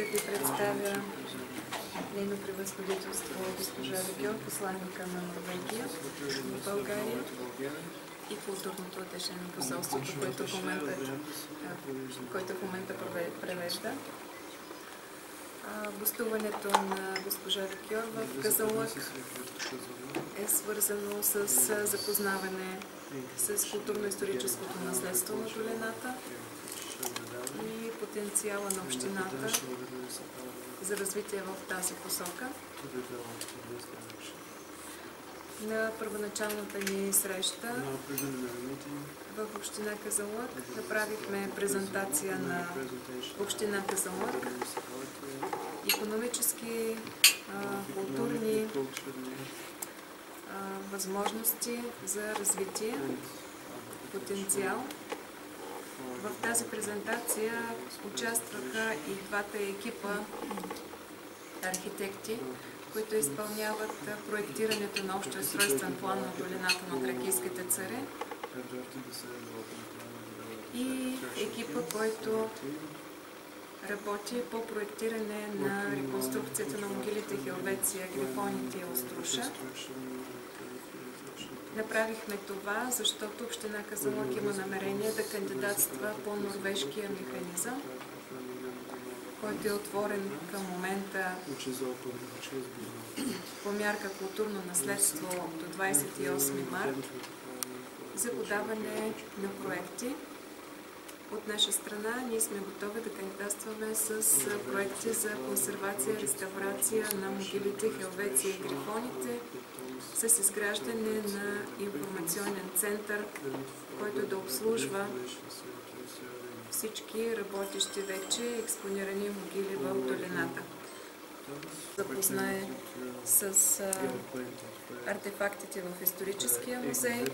да ви представя нейно превъзходителство госпожа Регион, посланника на Норвегия в България и културното отдешение на посолството, което в момента, който в момента превежда. Гостуването на госпожа Рикьор в Казалък е свързано с запознаване с културно-историческото наследство на долината и потенциала на общината за развитие в тази посока. На първоначалната ни среща в Община Казалък направихме презентация на Община Казалък, економически, културни възможности за развитие, потенциал. В тази презентация участваха и двата екипа архитекти, които изпълняват проектирането на общия устройствен план на долината на Тракийските царе и екипа, който работи по проектиране на реконструкцията на могилите Хелвеция, Грифоните и Оструша. Направихме това, защото Община Казалък има намерение да кандидатства по норвежкия механизъм, който е отворен към момента по мярка културно наследство до 28 март за подаване на проекти. От наша страна ние сме готови да кандидатстваме с проекти за консервация, реставрация на могилите Хелвеция и Грифоните, с изграждане на информационен център, който да обслужва всички работещи вече експонирани могили в долината. Запознае с артефактите в историческия музей,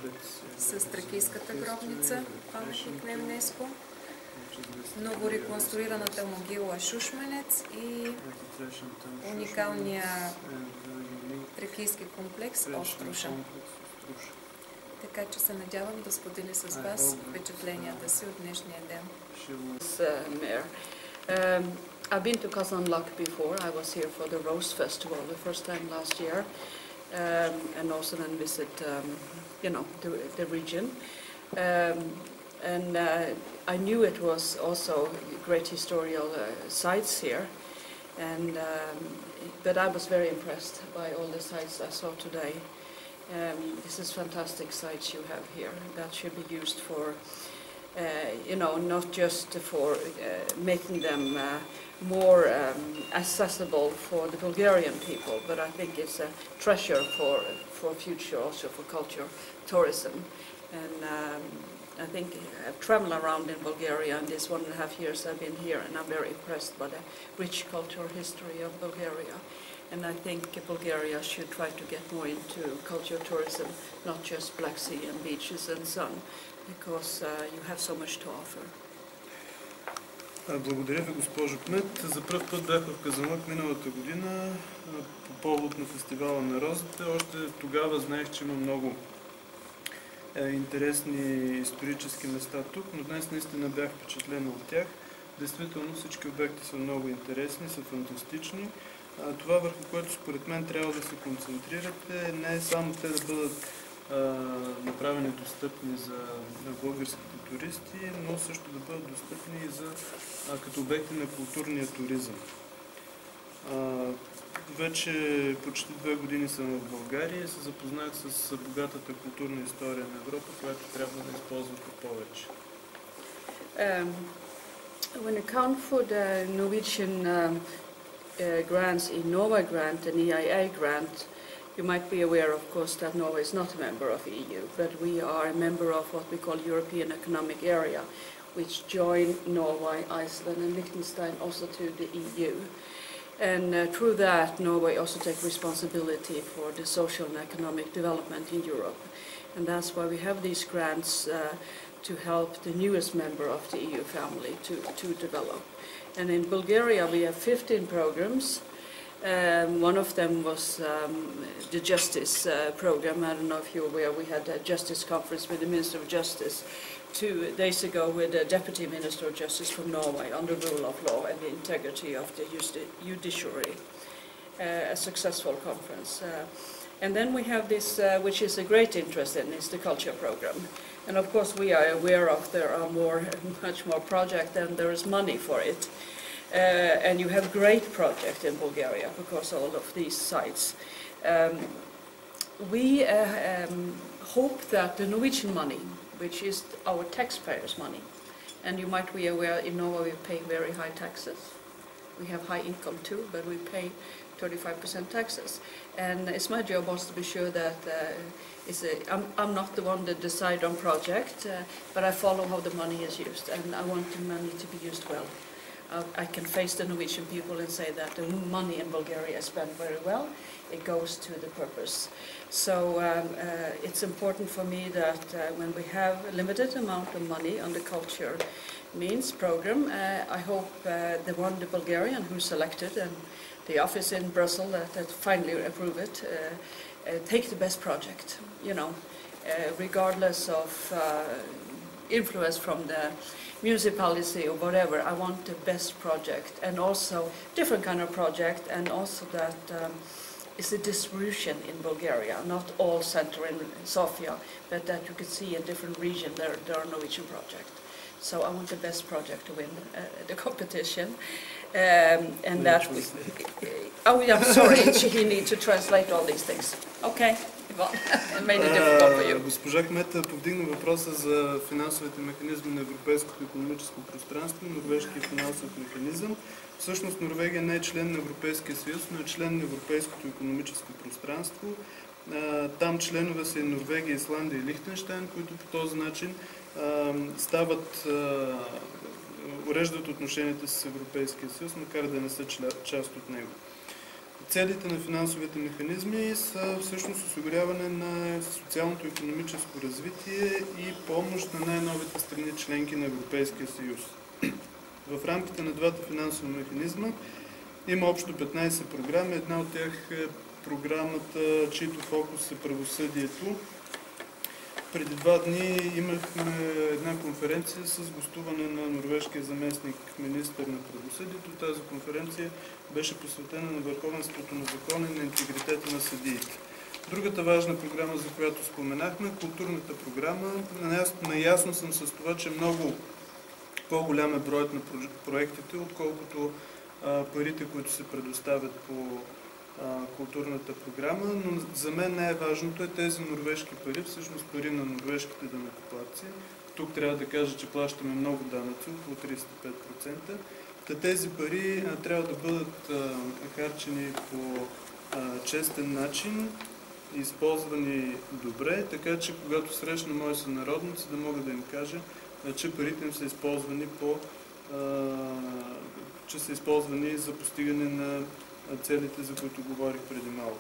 с Тракийската гробница, паметник на ЮНЕСКО, новореконструираната могила Шушманец и уникалния тракийски комплекс Оструша. Така че се надявам да споделя с вас впечатленията си от днешния ден. Um, I've been to Kazanlak before. I was here for the Rose Festival the first time last year, um, and also then visit, um, you know, the, the region. Um, and uh, I knew it was also great historical uh, sites here, and um, but I was very impressed by all the sites I saw today. Um, this is fantastic sites you have here that should be used for, uh, you know, not just for uh, making them uh, more um, accessible for the Bulgarian people, but I think it's a treasure for for future also for culture tourism. And um, I think I've traveled around in Bulgaria in this one and a half years I've been here, and I'm very impressed by the rich cultural history of Bulgaria. And I think Bulgaria should try to get more into cultural tourism, not just Black Sea and beaches and sun, because uh, you have so much to offer. Благодаря ви, госпожо Кмет. За първ път бях в Казанлък миналата година по повод на фестивала на розите. Още тогава знаех, че има много интересни исторически места тук, но днес наистина бях впечатлен от тях. Действително всички обекти са много интересни, са фантастични. Това върху което според мен трябва да се концентрирате не е само те да бъдат направени достъпни за българските туристи, но също да бъдат достъпни и за, като обекти на културния туризъм. А, вече почти две години съм в България и се запознах с богатата културна история на Европа, която трябва да използвате повече. Um, when you count for the Norwegian um, uh, grants in Norway grant and EIA grant, you might be aware, of course, that Norway is not a member of EU, but we are a member of what we call European Economic Area, which join Norway, Iceland, and Liechtenstein also to the EU. And uh, through that, Norway also takes responsibility for the social and economic development in Europe. And that's why we have these grants uh, to help the newest member of the EU family to, to develop. And in Bulgaria, we have 15 programs. Um, one of them was um, the Justice uh, program. I don't know if you're aware, we had a Justice conference with the Minister of Justice two days ago with the Deputy Minister of Justice from Norway on the rule of law and the integrity of the judiciary. Uh, a successful conference. Uh, and then we have this, uh, which is a great interest in, is the culture program. And of course, we are aware of there are more, much more projects and there is money for it. Uh, and you have great projects in Bulgaria because all of these sites. Um, we uh, um, hope that the Norwegian money, which is our taxpayers' money, and you might be aware in Norway we pay very high taxes. We have high income too, but we pay 35% taxes. And it's my job also to be sure that uh, it's a, I'm, I'm not the one that decide on project, uh, but I follow how the money is used, and I want the money to be used well. I can face the Norwegian people and say that the money in Bulgaria is spent very well. It goes to the purpose. So um, uh, it's important for me that uh, when we have a limited amount of money on the culture means program, uh, I hope uh, the one, the Bulgarian who selected and the office in Brussels that, that finally approve it, uh, uh, take the best project, you know, regardless of influence from the municipality or whatever. I want the best project and also different kind of project and also that um, is the distribution in Bulgaria, not all center in Sofia, but that you can see in different region there, there are Norwegian projects. So I want the best project to win uh, the competition. Um, and that we, oh, yeah, I'm sorry, he need to translate all these things. Okay, А, you. Госпожа Кмета повдигна въпроса за финансовите механизми на Европейското економическо пространство, норвежкия финансов механизъм. Всъщност Норвегия не е член на Европейския съюз, но е член на Европейското економическо пространство. Там членове са и Норвегия, Исландия и Лихтенштайн, които по този начин стават, уреждат отношенията с Европейския съюз, макар да не са част от него. Целите на финансовите механизми са всъщност осигуряване на социалното и економическо развитие и помощ на най-новите страни членки на Европейския съюз. В рамките на двата финансови механизма има общо 15 програми. Една от тях е програмата, чийто фокус е правосъдието. Преди два дни имахме една конференция с гостуване на норвежкия заместник министър на правосъдието. Тази конференция беше посветена на върховенството на закона и на интегритета на съдиите. Другата важна програма, за която споменахме, културната програма. Наясно- съм с това, че много по-голям е броят на про- проектите, отколкото парите, които се предоставят по културната програма, но за мен най-важното е тези норвежки пари, всъщност пари на норвежките данъкоплатци. Тук трябва да кажа, че плащаме много данъци, около 35%. Та тези пари а, трябва да бъдат а, харчени по а, честен начин, използвани добре, така че когато срещна мои сънародници да мога да им кажа, а, че парите им са използвани по а, че са използвани за постигане на целите, за които говорих преди малко.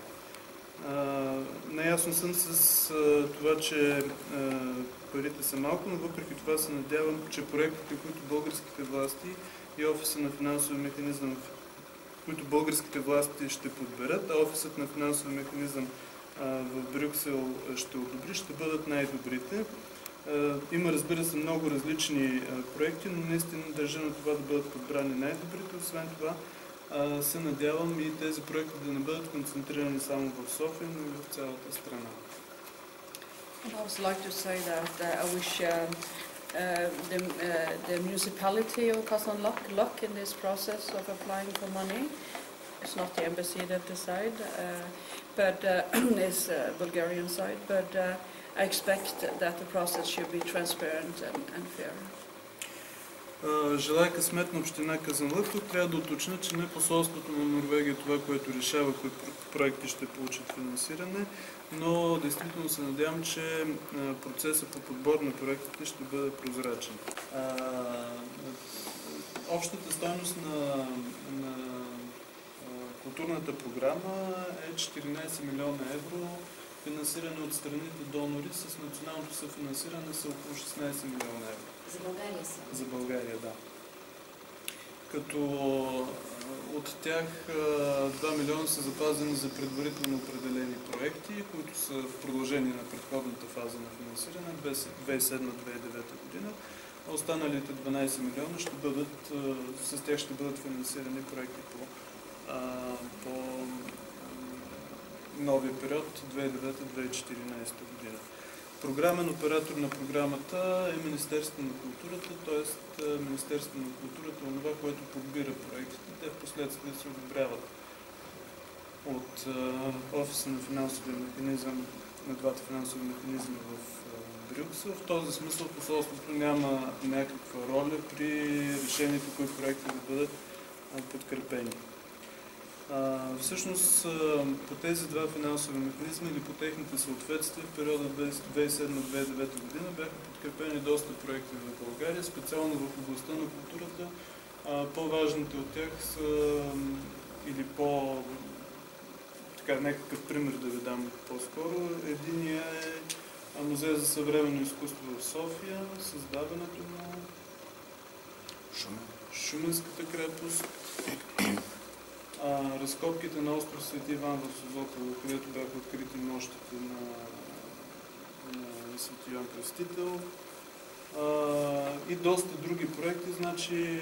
Наясно съм с това, че парите са малко, но въпреки това се надявам, че проектите, които българските власти и офиса на финансови механизъм, които българските власти ще подберат, а офисът на финансови механизъм в Брюксел ще одобри, ще бъдат най-добрите. Има, разбира се, много различни проекти, но наистина държа на това да бъдат подбрани най-добрите. Освен това, се надявам и тези проекти да не бъдат концентрирани само в София, но и в цялата страна. I'd also like to say that uh, I wish um, uh, the, uh, the municipality of Kazan luck, luck in this process of applying for money. It's not the embassy that decide, uh, but uh, it's uh, Bulgarian side. But uh, I expect that the process should be transparent and, and fair. Желая късмет на община Казанлък. Тук трябва да уточня, че не посолството на Норвегия това, което решава кои про- проекти ще получат финансиране, но действително се надявам, че процесът по подбор на проектите ще бъде прозрачен. Общата стойност на, на културната програма е 14 милиона евро, финансиране от страните донори с националното съфинансиране са около 16 милиона евро. За България са. За България, да. Като от тях а, 2 милиона са запазени за предварително определени проекти, които са в продължение на предходната фаза на финансиране 2007-2009 година. А останалите 12 милиона ще бъдат, с тях ще бъдат финансирани проекти по, по новия период 2009-2014 година. Програмен оператор на програмата е Министерство на културата, т.е. Министерство на културата е това, което подбира проектите. Те в последствие се одобряват от а, офиса на финансовия механизъм, на двата финансови механизма в а, Брюксел. В този смисъл посолството няма някаква роля при решението, кои проекти да бъдат а, подкрепени. А, всъщност по тези два финансови механизма или по техните съответствия в периода 2007-2009 година бяха подкрепени доста проекти в България, специално в областта на културата. По-важните от тях са или по така, някакъв пример да ви дам по-скоро. Единия е а, Музея за съвременно изкуство в София, създаването на Шуменската крепост, а, разкопките на остров Свети Иван в Созопол, където бяха открити нощите на, на Свети Иван Кръстител а, и доста други проекти. Значи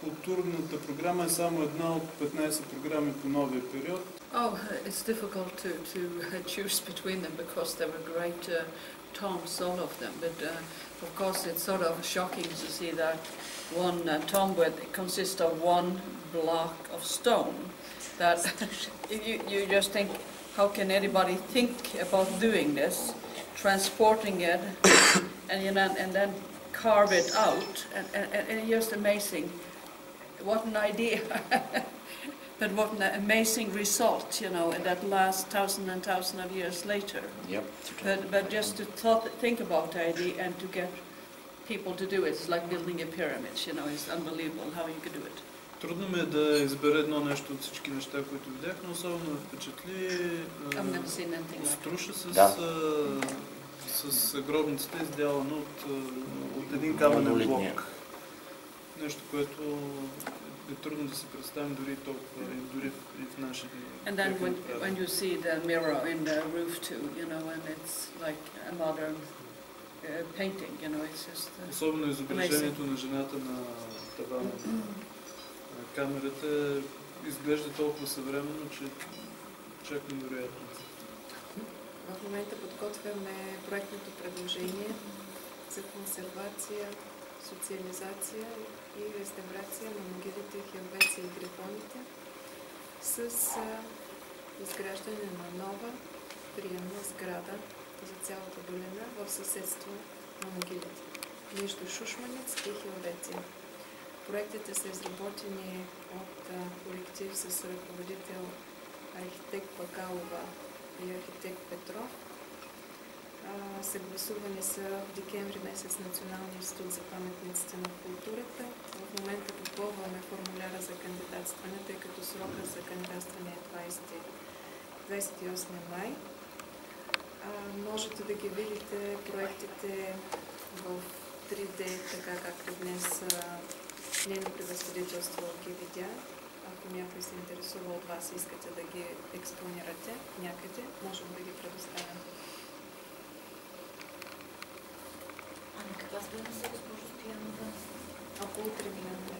културната програма е само една от 15 програми по новия период. Oh, it's difficult to, to choose between them because they were great uh, tombs, all of them. But uh, of course, it's sort of shocking to see that one uh, tomb with consists of one block of stone. That you, you just think, how can anybody think about doing this, transporting it, and you know, and then carve it out, and, and, and just amazing. What an idea! But what an amazing result, you know, in that last thousand and thousand of years later. Yep. But, but just to thought, think about the idea and to get people to do it, it's like building a pyramid, you know, it's unbelievable how you could do it. Трудно ми е да избера едно нещо от всички неща, които видях, но особено ме впечатли а, I've never seen anything like it. струша с, Да. а, с гробницата, издялана от, а, от един каменен Монолитния. блок. Нещо, което е трудно да си представим дори толкова, дори и в наши дни. And then when, when you see the mirror in the roof too, you know, and it's like a modern uh, painting, you know, it's just... Uh, Особено изображението на жената на тавана на камерата изглежда толкова съвременно, че чак невероятно. В момента подготвяме проектното предложение за консервация, социализация и реставрация на могилите Хелвеция и Грифоните с изграждане на нова приемна сграда за цялата долина в съседство на могилите между Шушманец и Хелвеция. Проектите са изработени от колектив с ръководител архитект Бакалова и архитект Петров. Съгласувани са в декември месец Националния институт за паметниците на културата. В момента попълваме формуляра за кандидатстване, тъй като срока за кандидатстване е 20, 28 май. А, Можете да ги видите проектите в 3D, така както днес нейно превъзходителство ги видя. Ако някой се интересува от вас и искате да ги експонирате някъде, можем да ги предоставим. Ами каква стойност е госпожо Стоянова? Около 3 милиона